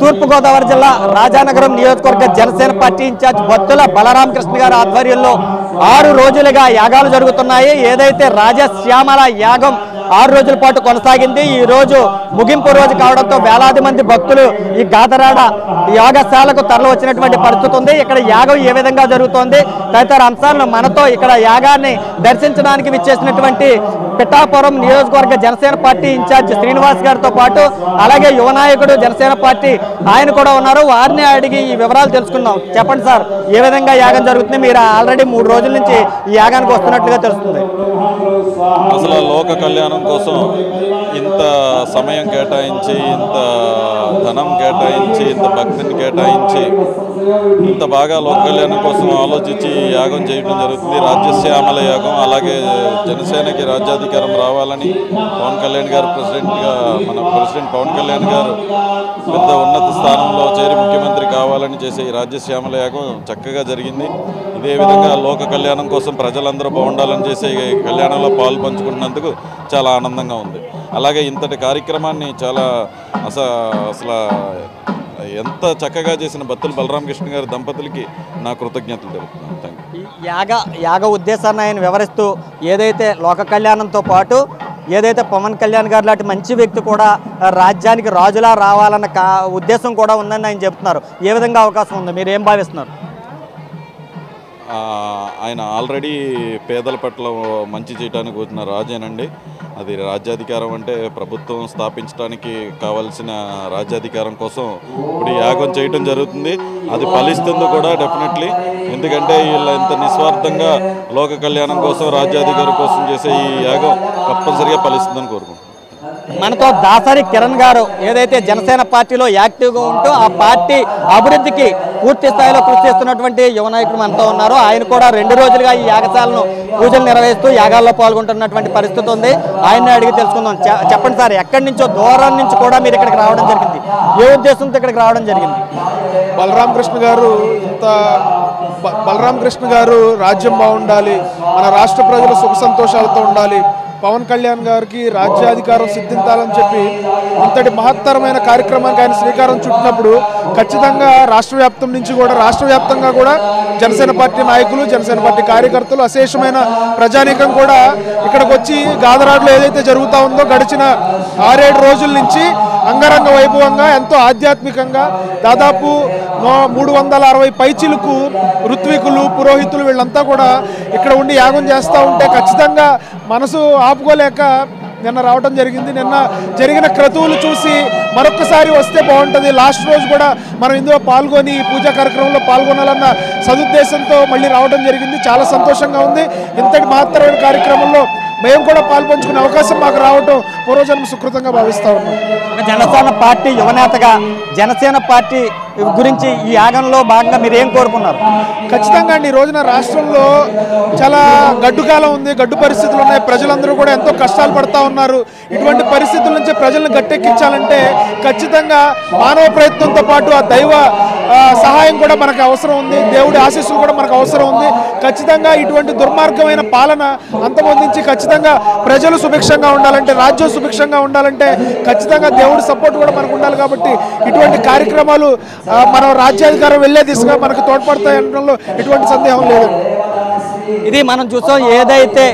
తూర్పుగోదావరి జిల్లా రాజానగరం నియోజకవర్గ Janasena party in charge Bothula Balaramakrishna గారి ఆధ్వర్యంలో ఆరు రోజులుగా యాగాలు జరుగుతున్నాయి. ఏదైతే రాజశ్యామల యాగం ఆరు రోజుల పాటు కొనసాగింది. ఈ రోజు ముగింపు రోజు కావడంతో వేలాది మంది భక్తులు ఈ గాదరాడ యాగశాలకు తరలి వచ్చినటువంటి పరిస్థితి ఉంది. ఇక్కడ యాగం ఏ విధంగా జరుగుతోంది? తదితర అంశాలను మనతో ఇక్కడ యాగాన్ని దర్శించడానికి విచ్చేసినటువంటి పిఠాపురం నియోజకవర్గ జనసేన పార్టీ ఇన్ఛార్జ్ శ్రీనివాస్ గారితో పాటు అలాగే యువ నాయకుడు జనసేన పార్టీ ఆయన కూడా ఉన్నారు. వారిని అడిగి ఈ వివరాలు తెలుసుకుందాం. చెప్పండి సార్ ఏ విధంగా యాగం జరుగుతుంది? మీరు ఆల్రెడీ మూడు రోజుల నుంచి ఈ యాగానికి వస్తున్నట్లుగా తెలుస్తుంది. అసలు లోక కళ్యాణం కోసం ఇంత సమయం కేటాయించి ఇంత ధనం కేటాయించి ఇంత భక్తిని కేటాయించి ఇంత బాగా లోక కళ్యాణం కోసం ఆలోచించి యాగం చేయడం జరుగుతుంది. రాజ్యశ్యామల యాగం అలాగే జనసేనకి రాజ్యాధికారం రావాలని పవన్ కళ్యాణ్ గారు ప్రెసిడెంట్గా మన ప్రెసిడెంట్ పవన్ కళ్యాణ్ గారు పెద్ద ఉన్నత స్థానంలో చేరి ముఖ్యమంత్రి కావాలని చేసే ఈ రాజ్యశ్యామల యాగం చక్కగా జరిగింది. ఇదే విధంగా లోక కళ్యాణం కోసం ప్రజలందరూ బాగుండాలని చేసే ఈ కళ్యాణంలో పాలు పంచుకున్నందుకు చాలా ఆనందంగా ఉంది. అలాగే ఇంతటి కార్యక్రమాన్ని చాలా అస అసలు ఎంత చక్కగా చేసిన భక్తులు బలరామకృష్ణ గారి దంపతులకి నా కృతజ్ఞతలు తెలుపుతున్నాను. థ్యాంక్ ఈ యాగ యాగ ఉద్దేశాన్ని ఆయన వివరిస్తూ ఏదైతే లోక కళ్యాణంతో పాటు ఏదైతే పవన్ కళ్యాణ్ గారు లాంటి మంచి వ్యక్తి కూడా రాజ్యానికి రాజులా రావాలన్న కా ఉద్దేశం కూడా ఉందని ఆయన చెప్తున్నారు. ఏ విధంగా అవకాశం ఉంది? మీరు ఏం భావిస్తున్నారు? ఆయన ఆల్రెడీ పేదల పట్ల మంచి చేయడానికి వచ్చిన రాజేనండి. అది రాజ్యాధికారం అంటే ప్రభుత్వం స్థాపించడానికి కావాల్సిన రాజ్యాధికారం కోసం ఇప్పుడు యాగం చేయటం జరుగుతుంది. అది ఫలిస్తుంది కూడా డెఫినెట్లీ. ఎందుకంటే వీళ్ళ ఇంత నిస్వార్థంగా లోక కళ్యాణం కోసం రాజ్యాధికారం కోసం చేసే ఈ యాగం తప్పనిసరిగా ఫలిస్తుందని కోరుకుంటున్నాను మనతో దాసరి కిరణ్ గారు ఏదైతే జనసేన పార్టీలో యాక్టివ్గా ఉంటూ ఆ పార్టీ అభివృద్ధికి పూర్తి స్థాయిలో కృషి చేస్తున్నటువంటి యువ నాయకుడు మనతో ఉన్నారు. ఆయన కూడా రెండు రోజులుగా ఈ యాగశాలను పూజలు నిర్వహిస్తూ యాగాల్లో పాల్గొంటున్నటువంటి పరిస్థితి ఉంది. ఆయన్ని అడిగి తెలుసుకుందాం. చెప్పండి సార్ ఎక్కడి నుంచో దూరం నుంచి కూడా మీరు ఇక్కడికి రావడం జరిగింది. ఏ ఉద్దేశంతో ఇక్కడికి రావడం జరిగింది? బలరామకృష్ణ గారు ఇంత బలరామకృష్ణ గారు రాజ్యం బాగుండాలి మన రాష్ట్ర ప్రజలు సుఖ సంతోషాలతో ఉండాలి పవన్ కళ్యాణ్ గారికి రాజ్యాధికారం సిద్ధించాలని చెప్పి అంతటి మహత్తరమైన కార్యక్రమానికి ఆయన శ్రీకారం చుట్టినప్పుడు ఖచ్చితంగా రాష్ట్ర వ్యాప్తం నుంచి కూడా రాష్ట్ర వ్యాప్తంగా కూడా జనసేన పార్టీ నాయకులు జనసేన పార్టీ కార్యకర్తలు అశేషమైన ప్రజానీకం కూడా ఇక్కడికి వచ్చి గాదరాడులో ఏదైతే జరుగుతూ ఉందో గడిచిన ఆరేడు రోజుల నుంచి అంగరంగ వైభవంగా ఎంతో ఆధ్యాత్మికంగా దాదాపు మూడు వందల అరవై పైచిలకు ఋత్వికులు పురోహితులు వీళ్ళంతా కూడా ఇక్కడ ఉండి యాగం చేస్తూ ఉంటే ఖచ్చితంగా మనసు ఆపుకోలేక నిన్న రావడం జరిగింది. నిన్న జరిగిన క్రతువులు చూసి మరొకసారి వస్తే బాగుంటుంది. లాస్ట్ రోజు కూడా మనం ఇందులో పాల్గొని పూజా కార్యక్రమంలో పాల్గొనాలన్న సదుద్దేశంతో మళ్ళీ రావడం జరిగింది. చాలా సంతోషంగా ఉంది. ఇంతటి మహత్తరమైన కార్యక్రమంలో మేము కూడా పాల్పంచుకునే అవకాశం మాకు రావటం పూర్వజన్మ సుకృతంగా భావిస్తా ఉన్నాం. జనసేన పార్టీ యువనేతగా జనసేన పార్టీ గురించి ఈ యాగంలో భాగంగా మీరు ఏం కోరుకున్నారు? ఖచ్చితంగా అండి ఈ రోజున రాష్ట్రంలో చాలా గడ్డు కాలం ఉంది గడ్డు పరిస్థితులు ఉన్నాయి. ప్రజలందరూ కూడా ఎంతో కష్టాలు పడతా ఉన్నారు. ఇటువంటి పరిస్థితుల నుంచి ప్రజలను గట్టెక్కించాలంటే ఖచ్చితంగా మానవ ప్రయత్నంతో పాటు ఆ దైవ సహాయం కూడా మనకు అవసరం ఉంది. దేవుడి ఆశీస్సులు కూడా మనకు అవసరం ఉంది. ఖచ్చితంగా ఇటువంటి దుర్మార్గమైన పాలన అంతమొందించి ఖచ్చితంగా ప్రజలు సుభిక్షంగా ఉండాలంటే రాజ్యం సుభిక్షంగా ఉండాలంటే ఖచ్చితంగా దేవుడి సపోర్ట్ కూడా మనకు ఉండాలి కాబట్టి ఇటువంటి కార్యక్రమాలు మనం రాజ్యాధికారం వెళ్ళే దిశగా మనకు తోడ్పడతాయి అనడంలో ఎటువంటి సందేహం లేదు. ఇది మనం చూసాం ఏదైతే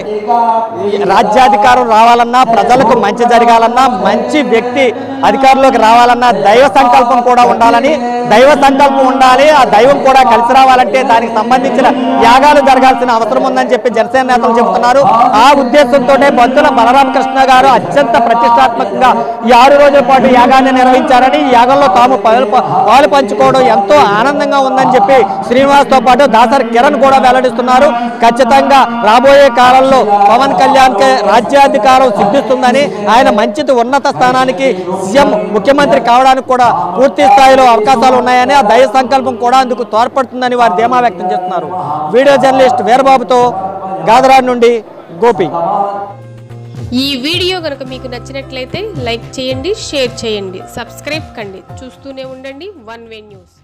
రాజ్యాధికారం రావాలన్నా ప్రజలకు మంచి జరగాలన్నా మంచి వ్యక్తి అధికారంలోకి రావాలన్నా దైవ సంకల్పం కూడా ఉండాలని దైవ సంకల్పం ఉండాలి ఆ దైవం కూడా కలిసి రావాలంటే దానికి సంబంధించిన యాగాలు జరగాల్సిన అవసరం ఉందని చెప్పి జనసేన నేతలు చెబుతున్నారు. ఆ ఉద్దేశంతోనే బొత్తుల బలరామకృష్ణ గారు అత్యంత ప్రతిష్టాత్మకంగా ఈ ఆరు రోజుల పాటు యాగాన్ని నిర్వహించారని ఈ యాగంలో తాము పాలు పంచుకోవడం ఎంతో ఆనందంగా ఉందని చెప్పి శ్రీనివాస్తో పాటు దాసరి కిరణ్ కూడా వెల్లడిస్తున్నారు. ఖచ్చితంగా రాబోయే కాలంలో పవన్ కళ్యాణ్ రాజ్యాధికారం సిద్ధిస్తుందని ఆయన మంచిది ఉన్నత స్థానానికి సీఎం ముఖ్యమంత్రి కావడానికి కూడా పూర్తి స్థాయిలో అవకాశాలు ఉన్నాయని ఆ దయ సంకల్పం కూడా అందుకు తోడ్పడుతుందని వారు ధీమా వ్యక్తం చేస్తున్నారు. వీడియో జర్నలిస్ట్ వీరబాబుతో గాదరా నుండి గోపి. ఈ వీడియో కనుక మీకు నచ్చినట్లయితే లైక్ చేయండి షేర్ చేయండి సబ్స్క్రైబ్ కండి. చూస్తూనే ఉండండి వన్ వే న్యూస్.